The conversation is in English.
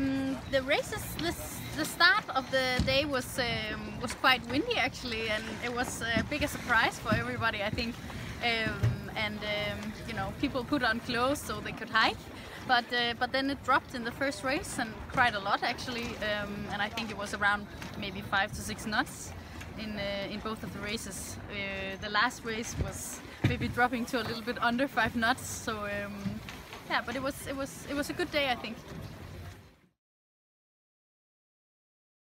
Um, the races, this, the start of the day was um, was quite windy actually, and it was a bigger surprise for everybody, I think. Um, and um, you know, people put on clothes so they could hike. But uh, but then it dropped in the first race and quite a lot actually, um, and I think it was around maybe five to six knots in uh, in both of the races. Uh, the last race was maybe dropping to a little bit under five knots. So um, yeah, but it was it was it was a good day I think.